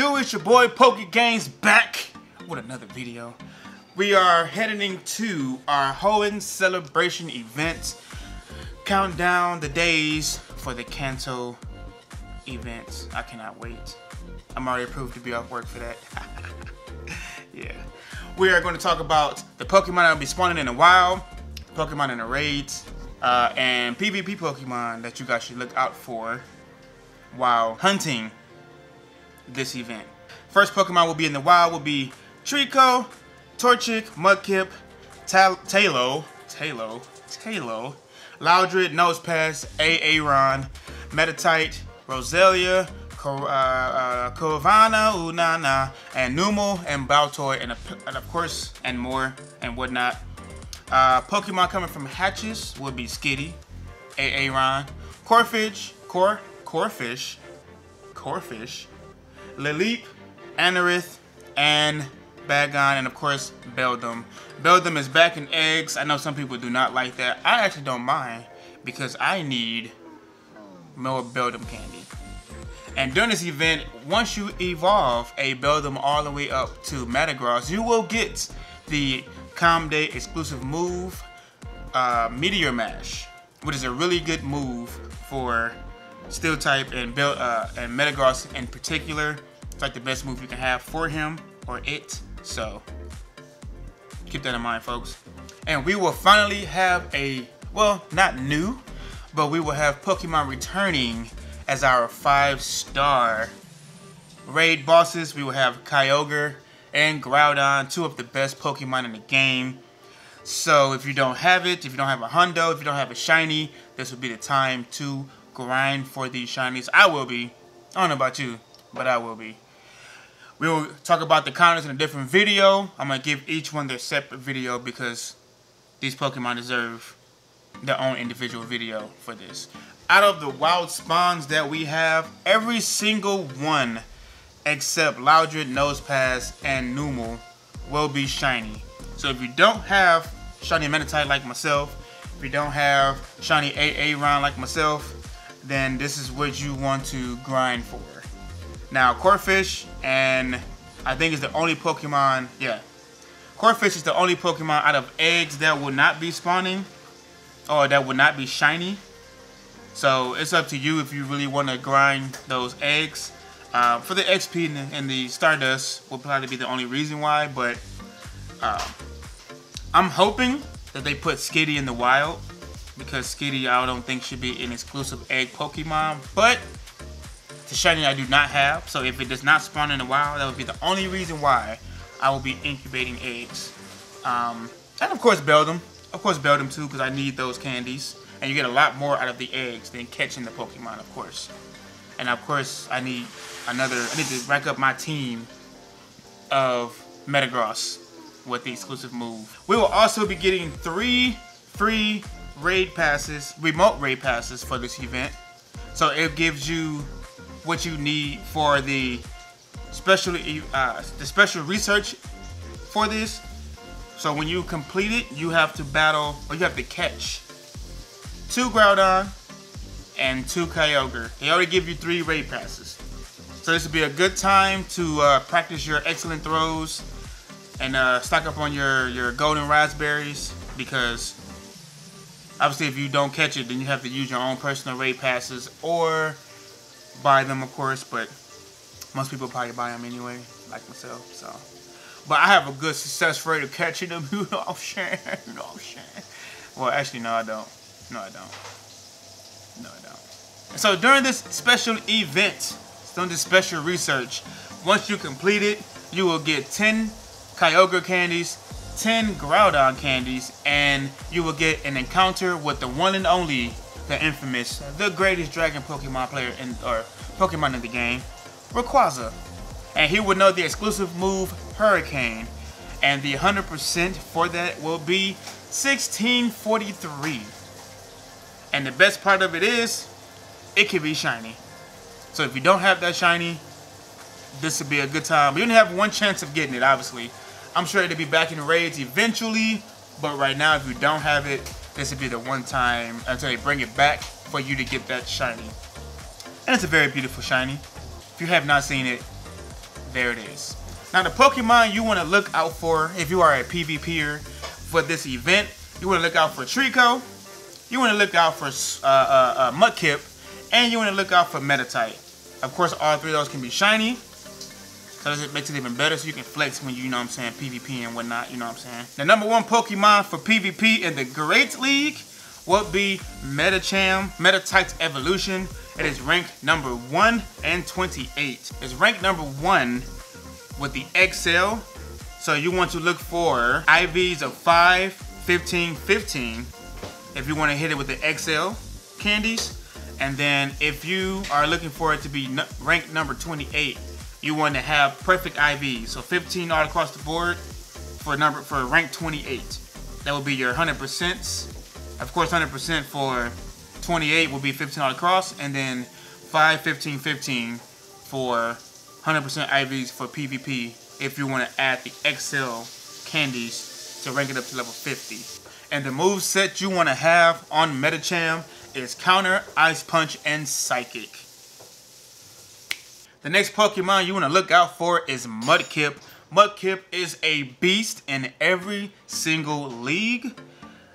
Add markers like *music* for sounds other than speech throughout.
do? It's your boy PokeGainz back with another video. We are heading to our Hoenn celebration event. Count down the days for the Kanto event. I cannot wait. I'm already approved to be off work for that. *laughs* yeah. We are going to talk about the Pokemon that will be spawning in a while, Pokemon in the raids, uh, and PvP Pokemon that you guys should look out for while hunting this event. First Pokemon will be in the wild will be Treecko, Torchic, Mudkip, Taillow, Taillow, Taillow, Loudred, Nosepass, Aron, Meditite, Roselia, Ko uh, uh, Unana, and Numel, and Baltoy, and, and, of course, and more, and whatnot. Uh, Pokemon coming from hatches will be Skitty, Aron, Corphish, Cor, Corphish, Corphish, Lileep, Anorith, and Bagon, and of course, Beldum. Beldum is back in eggs. I know some people do not like that. I actually don't mind because I need more Beldum candy. And during this event, once you evolve a Beldum all the way up to Metagross, you will get the Comm Day exclusive move, uh, Meteor Mash, which is a really good move for Steel type and build uh, and Metagross in particular. It's like the best move you can have for him or it. So keep that in mind, folks. And we will finally have a well, not new, but we will have Pokemon returning as our five-star raid bosses. We will have Kyogre and Groudon, two of the best Pokemon in the game. So if you don't have it, if you don't have a Hundo, if you don't have a Shiny, this would be the time to grind for these shinies. I will be. I don't know about you, but I will be. We will talk about the counters in a different video. I'm going to give each one their separate video because these Pokemon deserve their own individual video for this. Out of the wild spawns that we have, every single one except Loudred, Nosepass, and Numel will be shiny. So if you don't have shiny Meditite like myself, if you don't have shiny Aron like myself, then this is what you want to grind for. Now, Corphish, and I think is the only Pokemon, yeah. Corphish is the only Pokemon out of eggs that will not be spawning, or that will not be shiny. So it's up to you if you really want to grind those eggs. Uh, for the XP and the, and the, Stardust will probably be the only reason why, but uh, I'm hoping that they put Skitty in the wild because Skitty I don't think should be an exclusive egg Pokemon, but the shiny I do not have, so if it does not spawn in a while, that would be the only reason why I will be incubating eggs. Um, and of course Beldum, of course Beldum too, because I need those candies. And you get a lot more out of the eggs than catching the Pokemon, of course. And of course, I need another, I need to rack up my team of Metagross with the exclusive move. We will also be getting three free raid passes, remote raid passes for this event. So it gives you what you need for the special uh, the special research for this. So when you complete it, you have to battle or you have to catch two Groudon and two Kyogre. They already give you three raid passes. So this would be a good time to uh, practice your excellent throws and uh, stock up on your, your golden raspberries because Obviously, if you don't catch it, then you have to use your own personal raid passes or buy them, of course. But most people probably buy them anyway, like myself. So, but I have a good success rate of catching them. *laughs* You know I'm *laughs* I'm? Well, actually, no, I don't. No, I don't. No, I don't. So during this special event, during this special research, once you complete it, you will get 10 Kyogre candies, 10 Groudon candies, and you will get an encounter with the one and only, the infamous, the greatest Dragon Pokemon player in, or Pokemon in the game, Rayquaza. And he will know the exclusive move, Hurricane. And the 100% for that will be 1643. And the best part of it is, it can be shiny. So if you don't have that shiny, this would be a good time. You only have one chance of getting it, obviously. I'm sure it'll be back in raids eventually, but right now, if you don't have it, this would be the one time until they bring it back for you to get that shiny. And it's a very beautiful shiny. If you have not seen it, there it is. Now the Pokemon you want to look out for if you are a PvPer for this event, you want to look out for Treecko, you want to look out for uh, uh, uh, Mudkip, and you want to look out for Meditite. Of course, all three of those can be shiny, so it makes it even better so you can flex when you, you know what I'm saying, PvP and whatnot, you know what I'm saying. The number one Pokemon for PvP in the Great League would be Medicham, Meditite's Evolution. It is ranked number 1 and 28. It's ranked number 1 with the XL. So you want to look for IVs of 5, 15, 15 if you want to hit it with the XL candies. And then if you are looking for it to be ranked number 28, you want to have perfect IVs. So 15 all across the board for number for rank 28. That will be your 100%. Of course, 100% for 28 will be 15 all across. And then 5, 15, 15 for 100% IVs for PvP if you want to add the XL candies to rank it up to level 50. And the move set you want to have on Medicham is Counter, Ice Punch, and Psychic. The next Pokemon you want to look out for is Mudkip. Mudkip is a beast in every single league.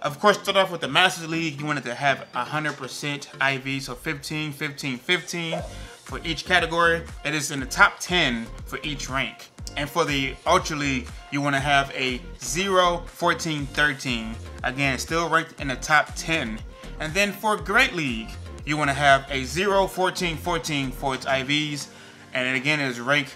Of course, start off with the Masters League. You want it to have 100% IV, so 15, 15, 15 for each category. It is in the top 10 for each rank. And for the Ultra League, you want to have a 0, 14, 13. Again, still ranked in the top 10. And then for Great League, you want to have a 0, 14, 14 for its IVs. And it again is ranked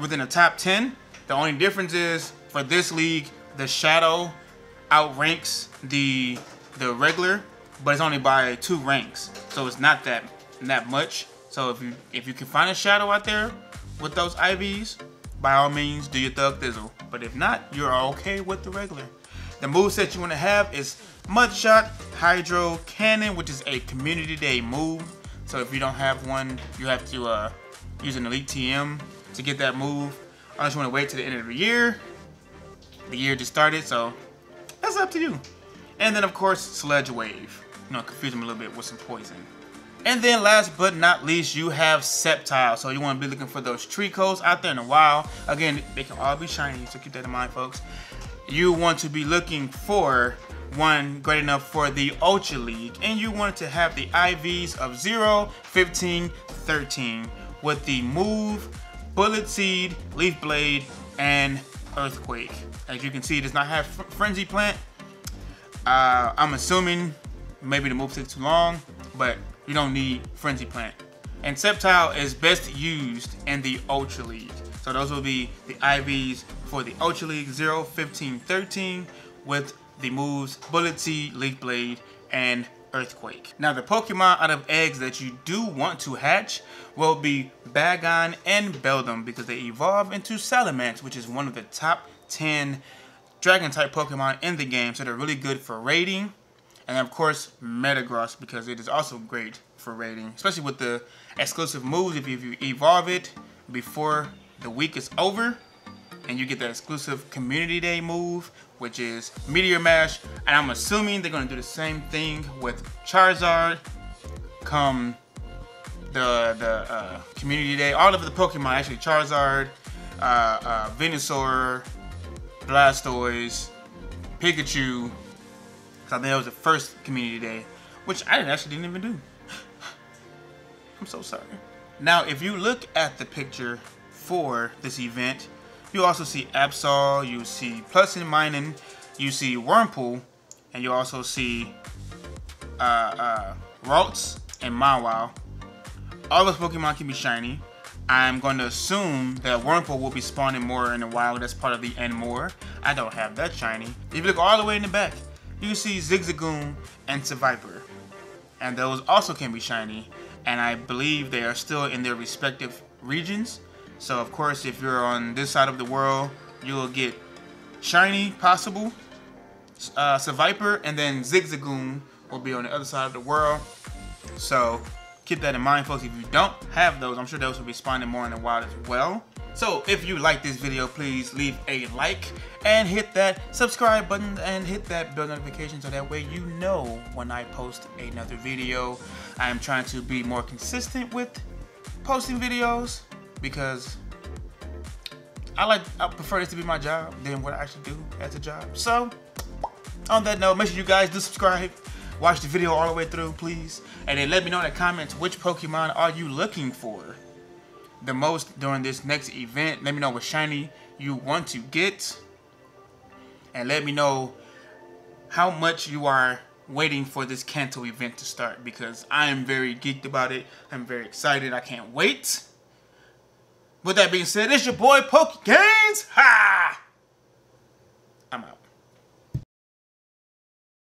within the top 10. The only difference is for this league, the Shadow outranks the the regular, but it's only by two ranks. So it's not that that much. So if you if you can find a shadow out there with those IVs, by all means do your thug thizzle. But if not, you're okay with the regular. The move set you want to have is Mud Shot, Hydro Cannon, which is a community day move. So if you don't have one, you have to uh, an Elite TM to get that move. Unless you want to wait to the end of the year. The year just started, so that's up to you. And then of course, Sludge Wave. You know, confuse them a little bit with some poison. And then last but not least, you have Sceptile. So you want to be looking for those Treeckos out there in the wild. Again, they can all be shiny, so keep that in mind, folks. You want to be looking for one great enough for the Ultra League. And you want to have the IVs of 0, 15, 13 with the Move, Bullet Seed, Leaf Blade, and Earthquake. As you can see, it does not have Frenzy Plant. Uh, I'm assuming maybe the move takes too long, but you don't need Frenzy Plant. And Sceptile is best used in the Ultra League. So those will be the IVs for the Ultra League 0, 15, 13 with the moves Bullet Seed, Leaf Blade, and Earthquake. Now the Pokemon out of eggs that you do want to hatch will be Bagon and Beldum because they evolve into Salamence, which is one of the top 10 Dragon type Pokemon in the game. So they're really good for raiding and of course, Metagross, because it is also great for raiding, especially with the exclusive moves. If you evolve it before the week is over, and you get that exclusive Community Day move, which is Meteor Mash. And I'm assuming they're to do the same thing with Charizard come the the uh, Community Day. All of the Pokemon, actually Charizard, uh, uh, Venusaur, Blastoise, Pikachu, Cause I think that was the first community day, which I actually didn't even do. *laughs* I'm so sorry. Now, if you look at the picture for this event, you also see Absol, you see Plusle and Minun, you see Wurmple, and you also see uh, uh, Ralts and Mawile. All those Pokemon can be shiny. I'm going to assume that Wurmple will be spawning more in the wild. That's part of the N more. I don't have that shiny. If you look all the way in the back, you see Zigzagoon and Seviper. And those also can be shiny. And I believe they are still in their respective regions. So of course, if you're on this side of the world, you will get shiny possible, uh, Seviper, and then Zigzagoon will be on the other side of the world. So keep that in mind, folks. If you don't have those, I'm sure those will be spawning more in the wild as well. So if you like this video, please leave a like and hit that subscribe button and hit that bell notification so that way you know when I post another video. I am trying to be more consistent with posting videos because I like I prefer this to be my job than what I actually do as a job. So on that note, make sure you guys do subscribe. Watch the video all the way through, please. And then let me know in the comments which Pokemon are you looking for the most during this next event. Let me know what shiny you want to get. And let me know how much you are waiting for this Kanto event to start because I am very geeked about it. I'm very excited. I can't wait. With that being said, it's your boy PokeGainz. Ha!